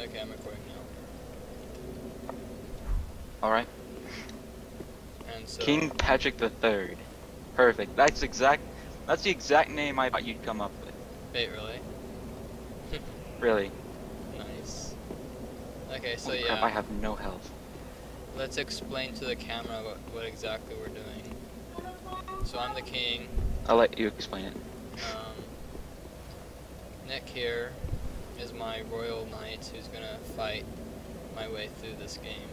Okay, I'm recording now. Alright. And so King Patrick the Third. Perfect. That's exact. That's the exact name I thought you'd come up with. wait, really? Really. Nice. Okay, so oh, yeah, crap, I have no health. let's explain to the camera what, what exactly we're doing. So I'm the king. I'll let you explain it. Um, Nick here is my royal knight who's gonna fight my way through this game.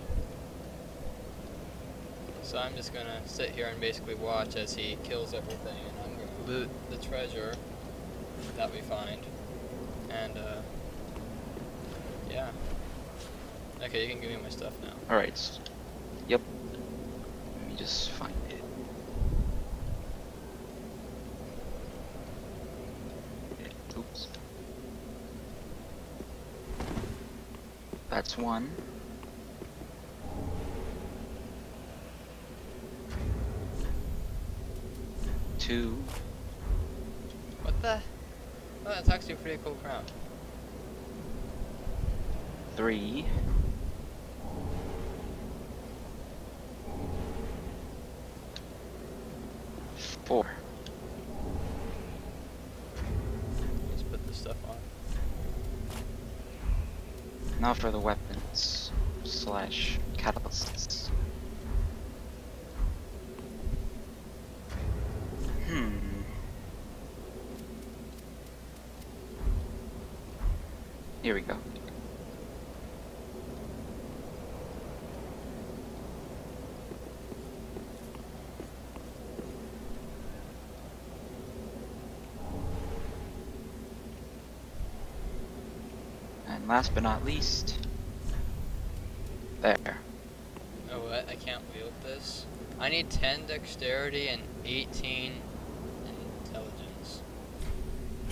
So I'm just gonna sit here and basically watch as he kills everything, and I'm gonna loot the treasure that we find. And uh, yeah. Okay, you can give me my stuff now. Alright. Yep. Let me just find it. Oops. That's one. Two. What the? Oh, that's actually a pretty cool crown. Three. Four. Let's put this stuff on. Now for the weapons slash catalysts. Hmm. Here we go. And last but not least, there. Oh, what? I can't wield this. I need 10 dexterity and 18 intelligence.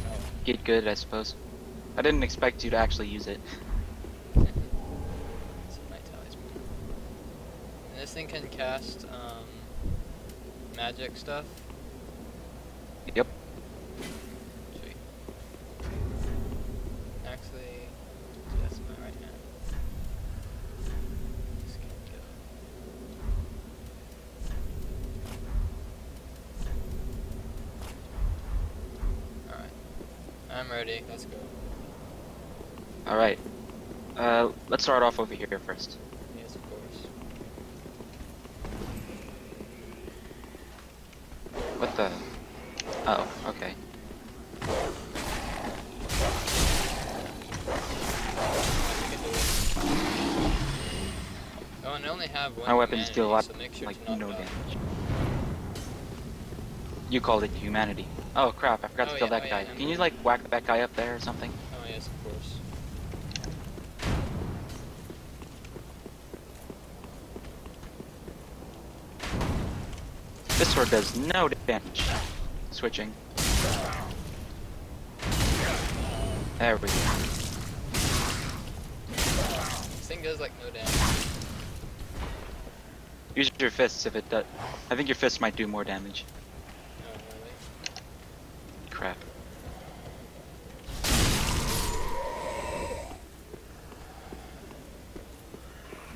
Oh, Get good, I suppose. I didn't expect you to actually use it. my talisman. And this thing can cast um, magic stuff. Yep. Sweet. Actually, that's my right hand. This can go. Alright. I'm ready. Let's go. Alright. Uh, let's start off over here first. Yes, of course. What the? Oh, okay. I can do it. Oh, and I only have one My weapons deal a lot, so sure like, no die. damage. You called it humanity. Oh crap, I forgot Oh, to kill yeah, that oh, guy. yeah, Can you, like, whack that guy up there or something? Oh, yes, of course. This sword does no damage. Switching. There we go. This thing does like no damage. Use your fists if it does. I think your fists might do more damage. Oh, really? Crap.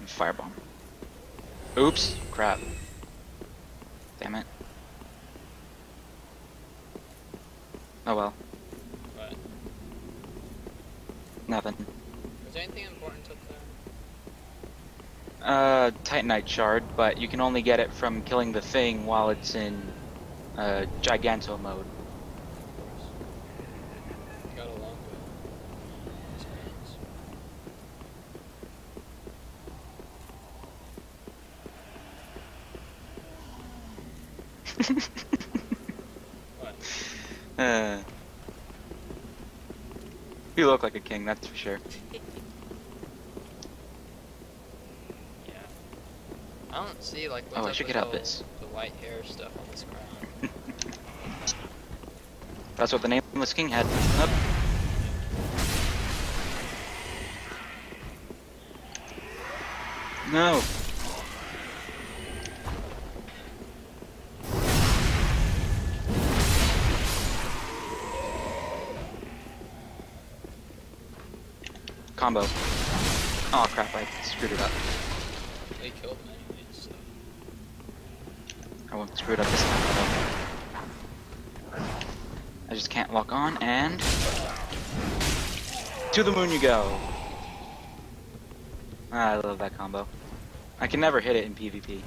Firebomb. Oops. Crap. Damn it. Oh well. What? Nothing. Was there anything important up there? Uh, Titanite shard, but you can only get it from killing the thing while it's in uh, Giganto mode. Of course. Got a long way. Experience. What? Uh, you look like a king, that's for sure. Yeah. I don't see like what's Oh, I should get out this. the white hair stuff on this crown. That's what the nameless king had. Nope. No. Combo. Oh crap, I screwed it up. They killed me. So. I won't screw it up this time. I just can't lock on and to the moon you go. Ah, I love that combo. I can never hit it in PvP.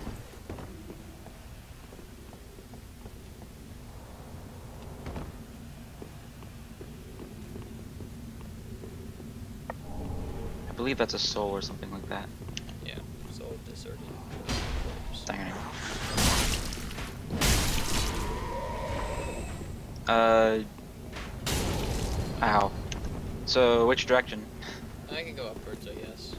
I believe that's a soul or something like that. Yeah, soul deserted. Dang it. Uh. Ow. So, which direction? I can go upwards, I guess.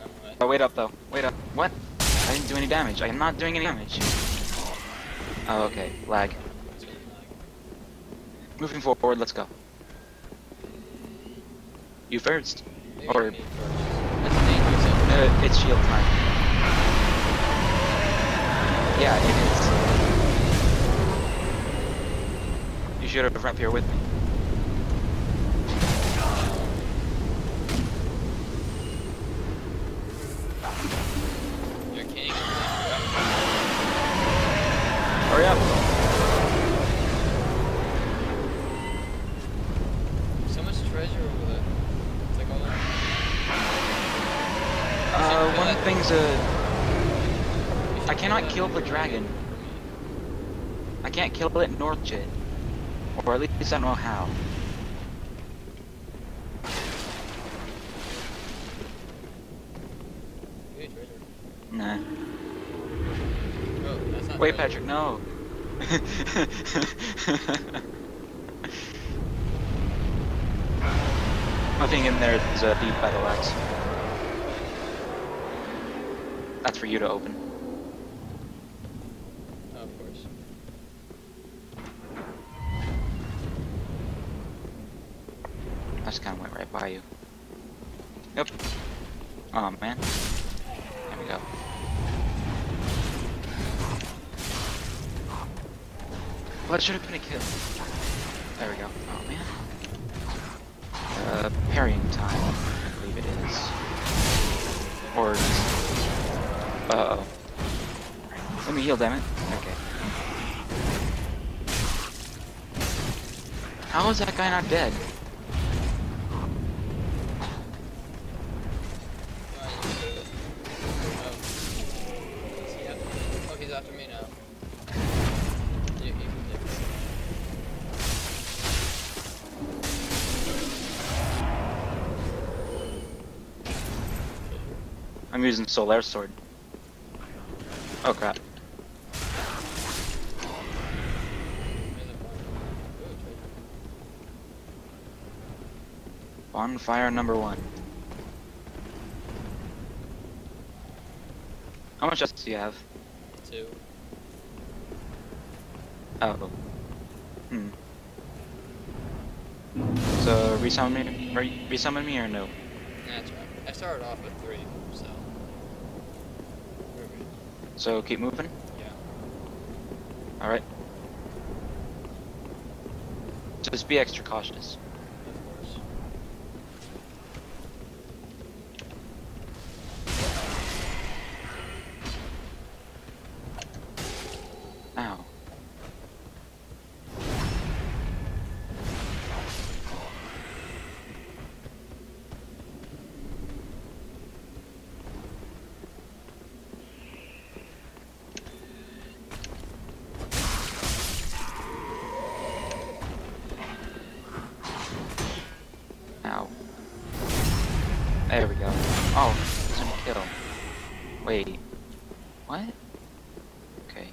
Um? Oh, wait up though. Wait up. What? I didn't do any damage. I am not doing any damage. Oh, okay. Lag. It's really lag. Moving forward, let's go. You first. Maybe Or- I first. That's dangerous. up there. Uh, it's shield time. Yeah, it is. You should have run here with me. You're kidding me. Hurry up. Thing's a. I cannot kill the dragon. I can't kill it nor Jit. Or at least I don't know how. Nah. Oh, not Wait. Patrick, no. Nothing in there is a uh, deep battle axe. That's for you to open. Oh, of course. I just kind of went right by you. Yep. Oh man. There we go. Well, that should have been a kill. There we go. Oh man. Uh, parrying time, I believe it is. Or. Uh oh. Let me heal, damn it. Okay. How is that guy not dead? Come on, you can do it. Oh. Is he after- he's after me now. You, you can take this. I'm using Solaire Sword. Oh crap. Bonfire. Ooh, treasure. Bonfire number one. How much else do you have? Two. Oh. Hmm. So resummon me, re- resummon me or no? That's right. I started off with three, so. We're good. So keep moving. Yeah. All right. Just be extra cautious. Of course. Ow. Ow. There we go. Oh, it's gonna kill. Wait. What? Okay.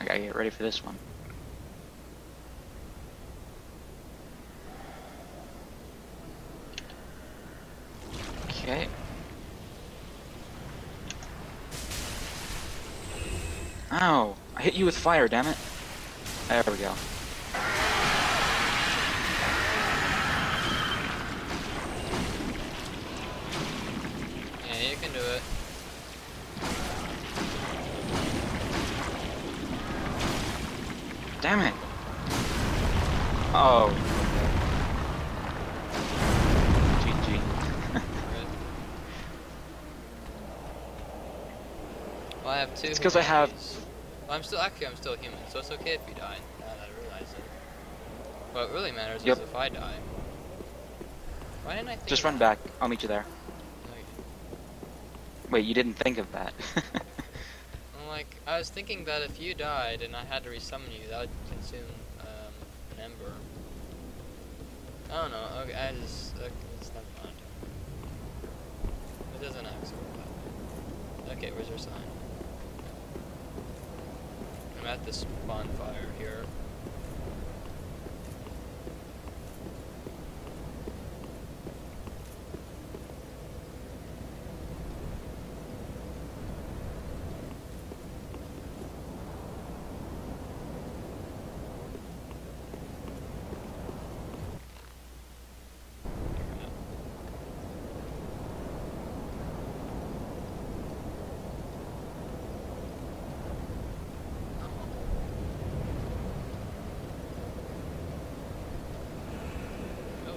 I gotta get ready for this one. Okay. Ow! I hit you with fire, damn it. There we go. Yeah, you can do it. Damn it! Oh. Okay. GG. Well, I have two. It's because I have- humanities. Well, I'm still actually I'm still human, so it's okay if you die. Now that I realize it. What really matters Yep. is if I die. Why didn't I think? Just run that? back. I'll meet you there. Like, Wait, you didn't think of that. I was thinking that if you died and I had to resummon you, that would consume um, an ember. I don't know. Okay, I just okay, it's never mind. It doesn't work. Okay, where's your sign? I'm at this bonfire here. Oh.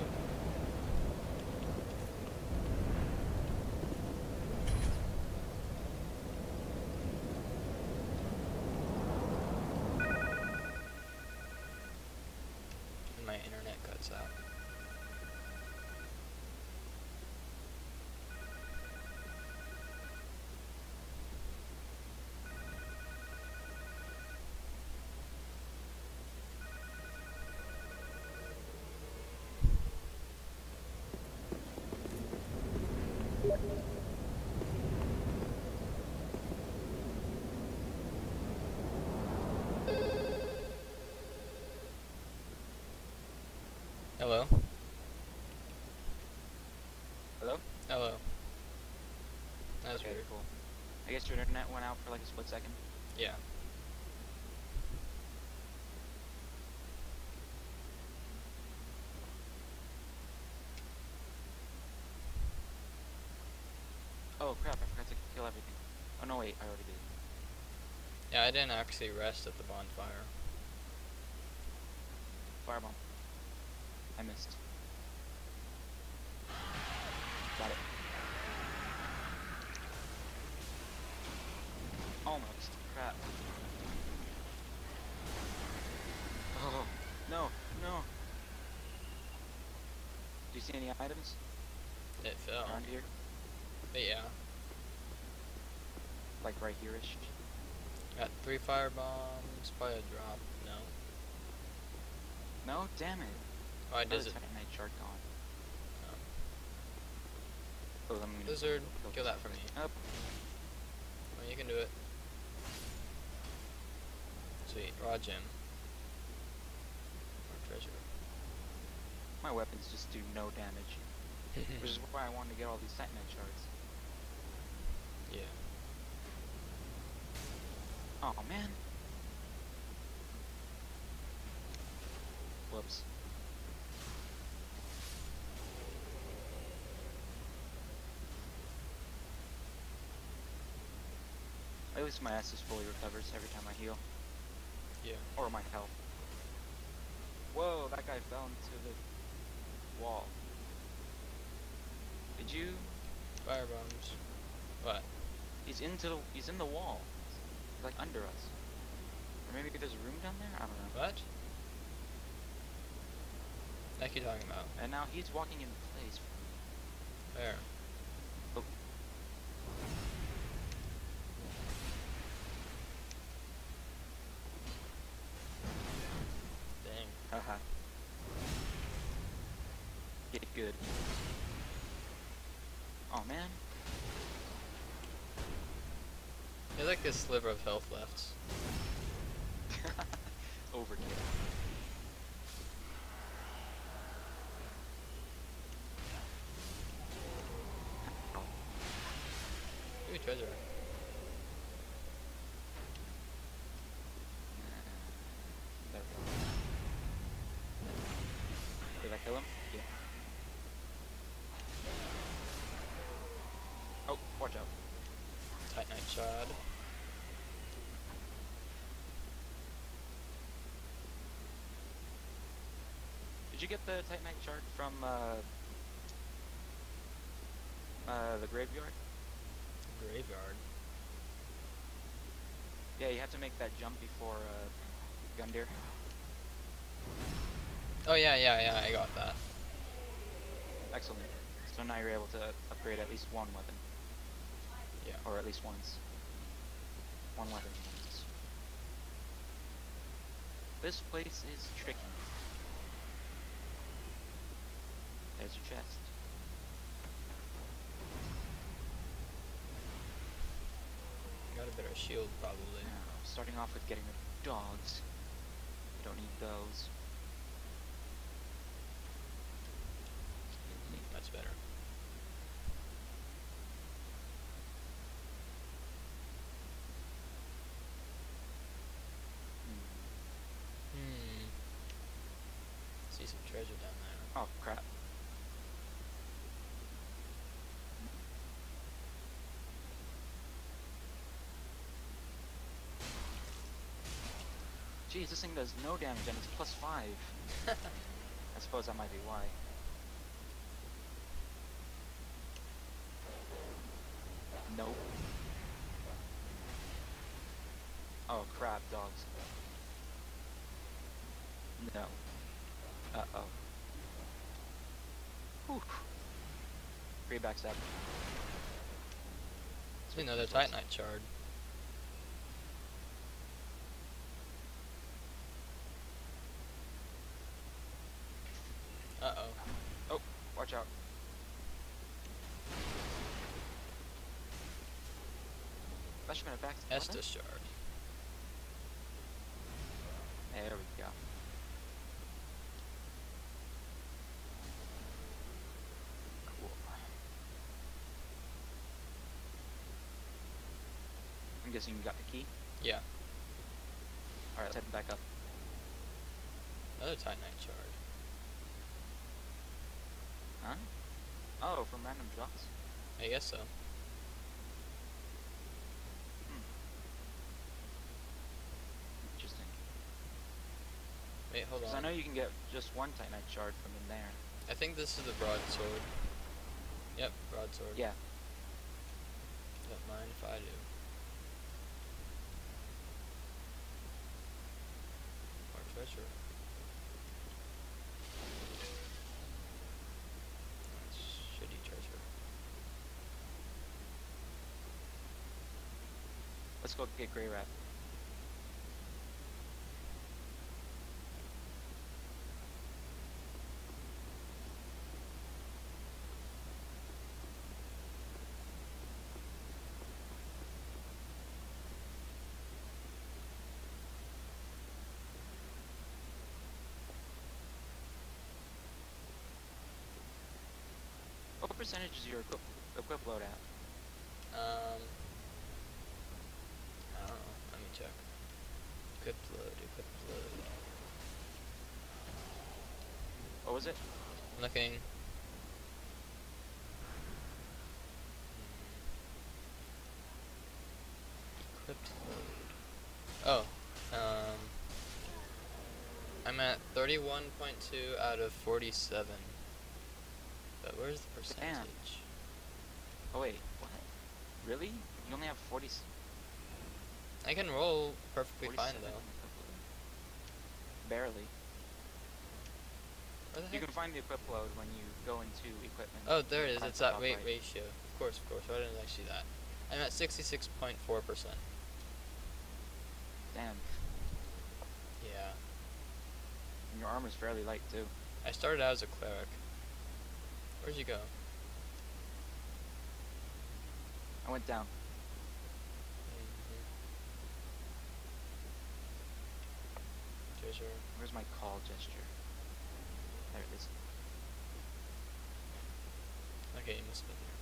And my internet cuts out. Hello? Hello? Hello. That was okay, weird. cool. I guess your internet went out for like a split second. Yeah. Oh crap, I forgot to kill everything. Oh no, wait, I already did. Yeah, I didn't actually rest at the bonfire. Firebomb. I missed. Got it. Almost. Crap. Oh, no, no. Do you see any items It fell. around here? But yeah. Like right here-ish? Got three fire bombs, probably a drop. No. No? Damn it. Does it? Titanite shard gone. Oh. Oh, let Lizard, kill that for me. Up. Oh, you can do it. Sweet, raw gem. Or treasure. My weapons just do no damage. Which is why I wanted to get all these Titanite shards. yeah. Oh man. Whoops. At least my ass is fully recovers every time I heal. Yeah. Or my health. Whoa, that guy fell into the wall. Did you? Fire bombs. What? He's into the, he's in the wall. He's like under us. Or maybe there's a room down there? I don't know. What? What you talking about? And now he's walking in place. Where? Oh. Dang. Haha. Get good. Oh man. There's like a sliver of health left. Overkill. Ooh, treasure. There we go. Did I kill him? Yeah. Oh, watch out. Titanite shard. Did you get the Titanite shard from uh, uh, the graveyard? Graveyard. Yeah, you have to make that jump before uh, Gundyr. Oh yeah, yeah, yeah. I got that. Excellent. So now you're able to upgrade at least one weapon. Yeah. Or at least once. One weapon. This place is tricky. There's your chest. Got a better shield probably. Now, starting off with getting of dogs. I don't need those. Much better. Hmm. Hmm. See some treasure down there. Oh crap. Jeez, this thing does no damage and it's plus five. I suppose that might be why. Nope. Oh crap, dogs. No. Uh-oh. Whew. Free backstab. It's another Titanite shard. Uh oh. Oh, watch out. That should have been a. Estus shard. There we go. Cool. I'm guessing you got the key? Yeah. Alright, let's head back up. Another Titanite shard. Huh? Oh, from random drops? I guess so. Hmm. Interesting. Wait, hold Because I know you can get just one Titanite shard from in there. I think this is the broadsword. Yep, broadsword. Yeah. Don't mind if I do. More treasure. That's shitty treasure. Let's go get Greirat. What percentage is your equip, equip load at? Um, I don't know. Let me check. Equipped load, equipped load. What was it? Looking. Equipped load. Oh, um, I'm at 31.2 out of 47. Where's the percentage? Oh wait, what? Really? You only have 40, I can roll perfectly fine though. Barely. You can find the equip load when you go into equipment. Oh, there it is. It's that weight right. ratio. Of course, of course. Why didn't I see that? I'm at 66.4%. Damn. Yeah. And your armor's fairly light too. I started out as a cleric. Where'd you go? I went down. Treasure. Where's my call gesture? There it is. Okay, you must have been here.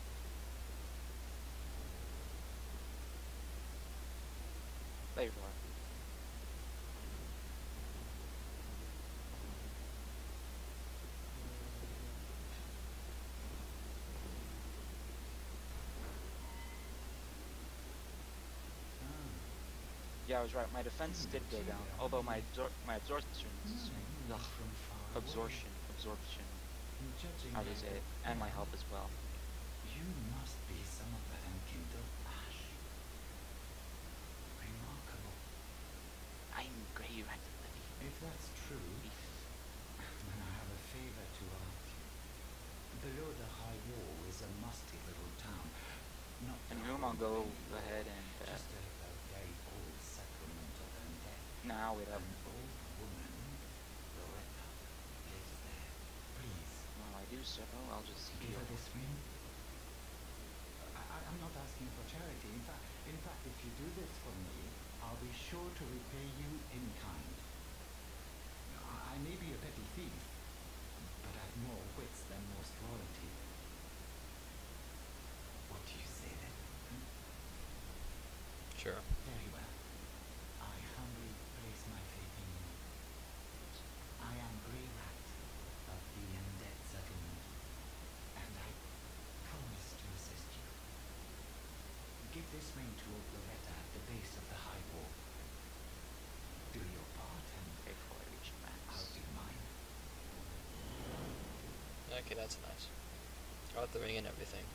There you are. Yeah, I was right. My defense did go down, although my absor- my absorption, absorption, absorption. How do you say it? And my health as well. You must be some of that Unkindled ash. Remarkable. I'm Greirat Lily. If that's true, then I have a favor to ask you. Below the high wall is a musty little town. Not the I'll go ahead and. Uh, Just a, a very old settlement of undead. Now wait up. An old woman, Loretta, lives there. Please, While I do so, I'll just give heal. her this ring. I, I- I'm not asking for charity. In fact, in fact, if you do this for me, I'll be sure to repay you in kind. I, I may be a petty thief, but I've more wits than most royalty. What do you say then? hmm? Sure. Very well. I humbly place my faith in you. I am Grey Rat of the Undead Settlement, and I promise to assist you. Give this ring to old Loretta at the base of the high wall. Do your part, and before I reach max. I'll do mine. Okay, that's nice. Got the ring and everything.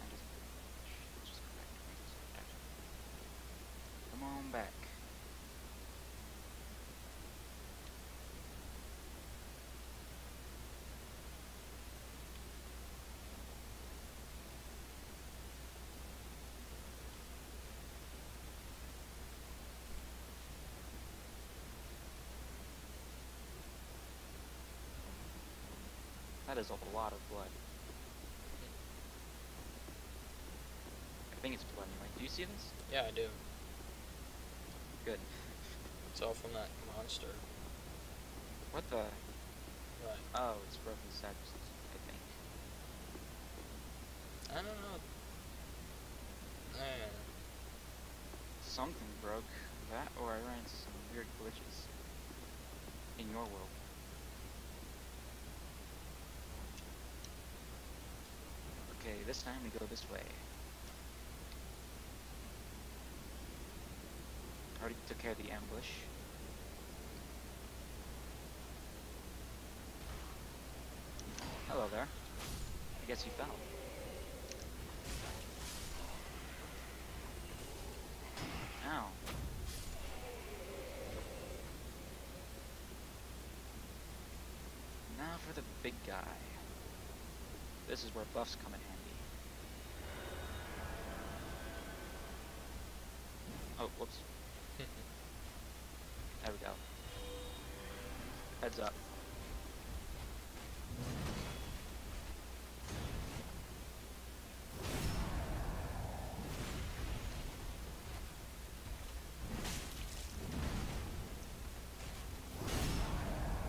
I just, let's just go back to my perspective. Come on back. That is a lot of blood. I think it's blood anyway. Do you see this? Yeah, I do. Good. It's all from that monster. What the? Right. Oh, it's broken statues, I think. I don't know. Eh, Something broke. That, or I ran into some weird glitches. In your world. Okay, this time we go this way. Already took care of the ambush. Hello there. I guess you fell. Ow. Now for the big guy. This is where buffs come in handy. Oh, whoops. There we go. Heads up.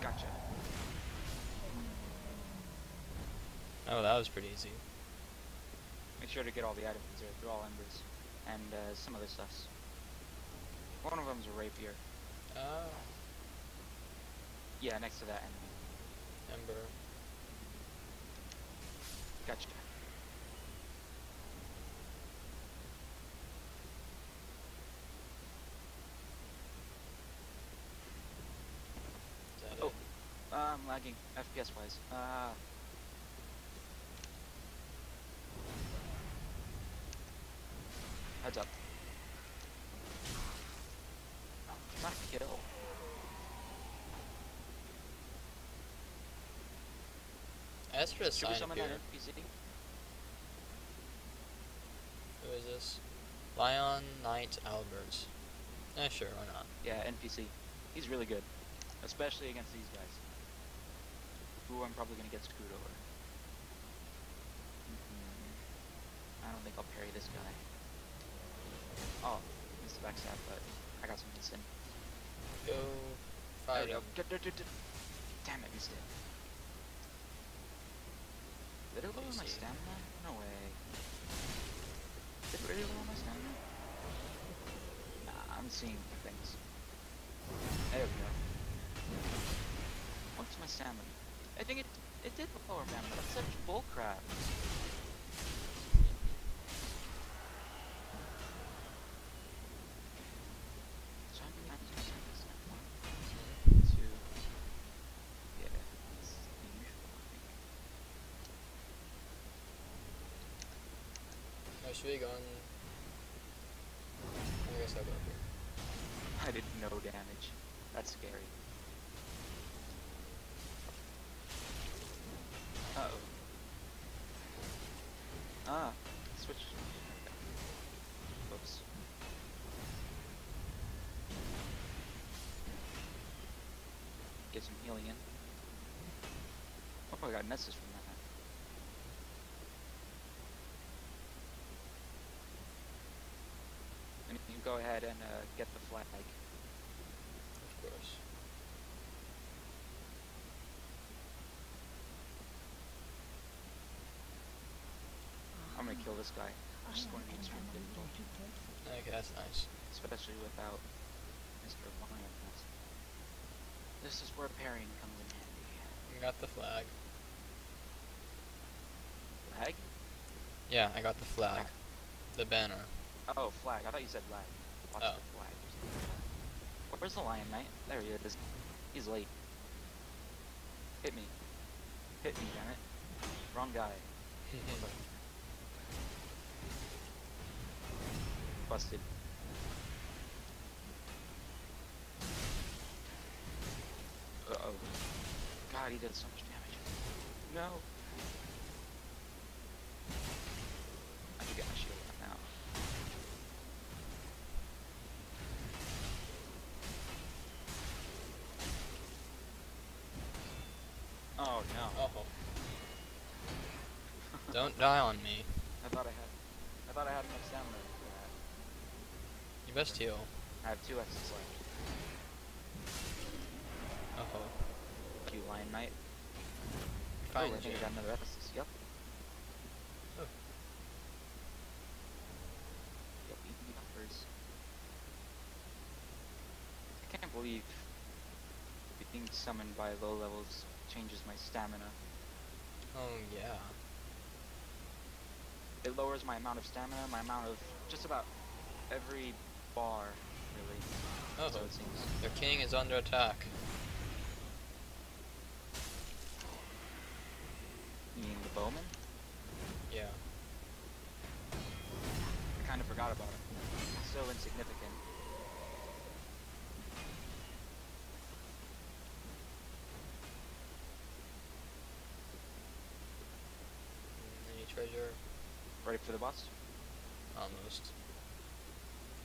Gotcha. oh, that was pretty easy. Make sure to get all the items there. They're all embers. And uh, some other stuffs. One of them's a rapier. Oh, Yeah, next to that enemy. Ember. Gotcha. Oh. Uh, I'm lagging, FPS wise. Uh, heads up. Not kill. As for the Should we sign here, who is this? Lion Knight Alberts. Eh, sure, why not? Yeah, NPC. He's really good. Especially against these guys. Who I'm probably gonna get screwed over. Mhm. I don't think I'll parry this guy. Oh, missed the backstab, but I got some hits in. Go There we go. Damn it, missed it. Did it lower my stamina? No way. Did it really lower my stamina? Nah, I'm seeing things. There we go. What's my stamina? I think it it did lower stamina. That's such bullcrap. Should we go on? I guess I'll go here. I did no damage. That's scary. Uh oh. Ah, switch. Oops. Get some healing in. Oh, I got Nessus from that. And you can go ahead and uh, get the flag. Of course. I'm gonna kill this guy. I'm just going to be Okay, that's nice. especially without Mr. Lion. This is where parrying comes in handy. You got the flag. Lag? Yeah, I got the flag. The banner. Oh, flag. I thought you said lag. Watch Oh. the flag. Where's the Lion Knight? There he is. He's late. Hit me. Hit me, damn it. Wrong guy. Busted. Uh oh. God, he did so much damage. No. I should get my shield out now. Oh no. oh. Don't die on me. I thought I had I thought I had enough stamina for that. You best heal. I have two X's left. Uh Oh. You Lion Knight. Find oh, I think. I got another Estus. Yep. Oh. Yep, easy numbers. I can't believe being summoned by low levels changes my stamina. Oh yeah. It lowers my amount of stamina, my amount of just about every bar, really. Oh. So it seems. Their king is under attack. You mean the bowman? Yeah. I kind of forgot about him. So insignificant. Mm, Any treasure? Ready for the boss? Almost.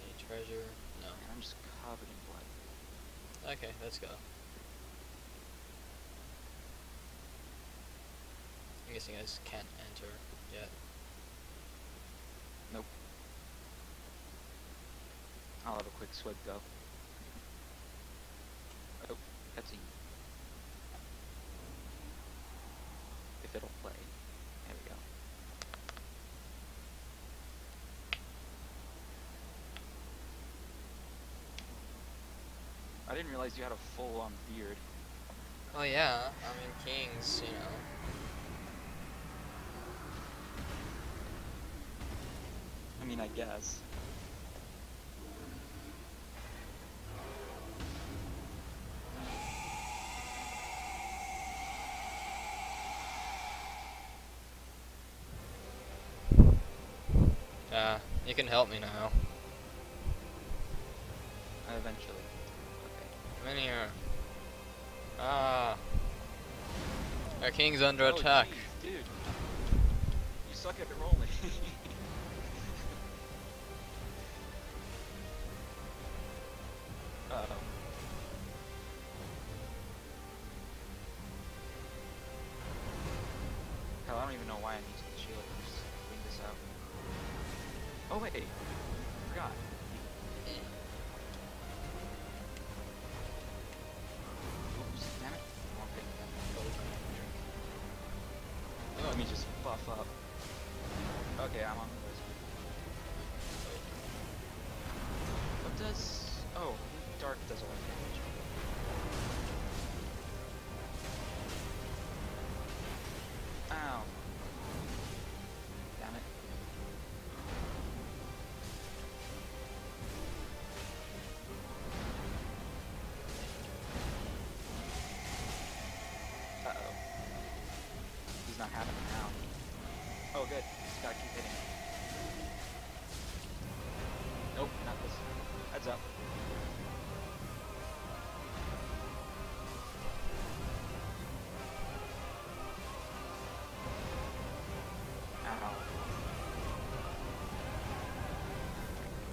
Any treasure? No. Man, I'm just covered in blood. Okay, let's go. I'm guessing I just can't enter yet. Nope. I'll have a quick swig though. Oh, cutscene. If it'll play. There we go. I didn't realize you had a full-on beard. Oh yeah, I mean kings, you know. I mean, I guess. Yeah, you can help me now. In here. Ah. Our king's under Oh, attack. jeez, dude. You suck at rolling. Up. Okay, I'm on the list. What does... Oh, dark does a lot of damage. Ow. Damn it. Uh-oh. He's not having it good. Just gotta keep hitting. Nope, not this. Heads up. Ow.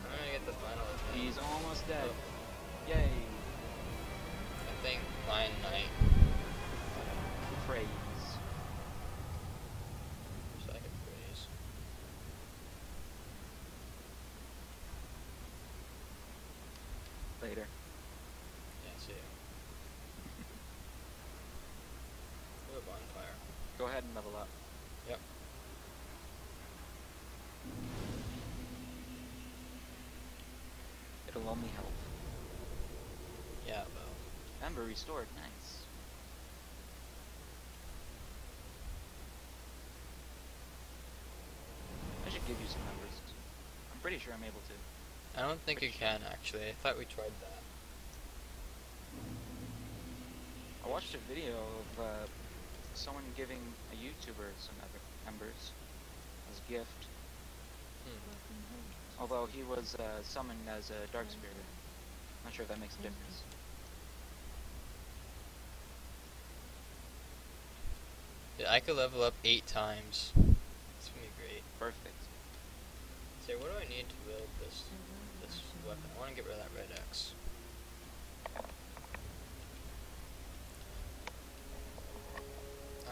I'm gonna get the final. He's almost dead. Yay. Ahead and level up. Yep. It'll only help. Yeah, well. Ember restored. Nice. I should give you some numbers. I'm pretty sure I'm able to. I don't think you can actually. I thought we tried that. I watched a video of uh, someone giving a YouTuber some ever- embers as a gift. Hmm. Although he was uh, summoned as a dark spirit. Not sure if that makes a difference. Yeah, I could level up eight times. It's gonna be great. Perfect. Say, what do I need to build this this weapon? I want to get rid of that red X.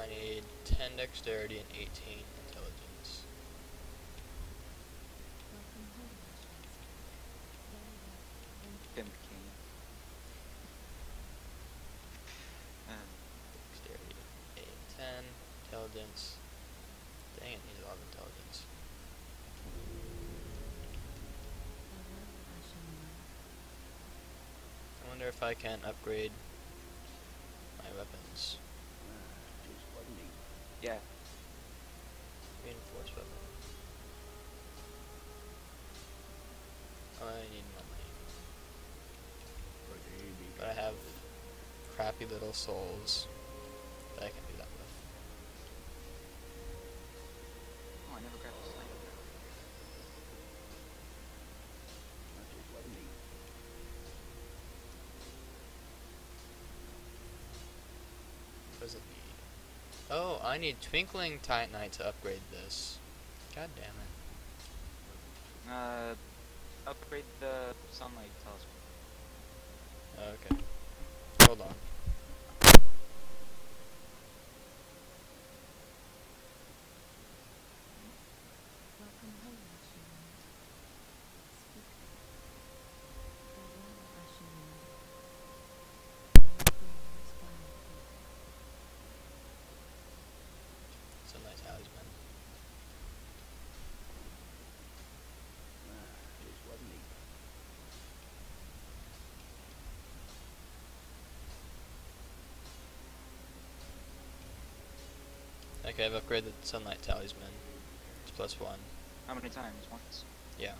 I need 10 dexterity and 18 intelligence. Pimp King. Dexterity 8, 10, intelligence. Dang it, needs a lot of intelligence. Uh-huh. I wonder if I can upgrade my weapons. yeah, Reinforced weapon. Oh, I need more money. But I have little souls that I can do that with. Oh, I never grabbed. What does it need? Oh, I need Twinkling Titanite to upgrade this. God damn it. Uh, upgrade the sunlight telescope. Okay. Hold on. It's a nice talisman. Okay, I've upgraded the sunlight talisman. It's plus one. How many times? Once. Yeah.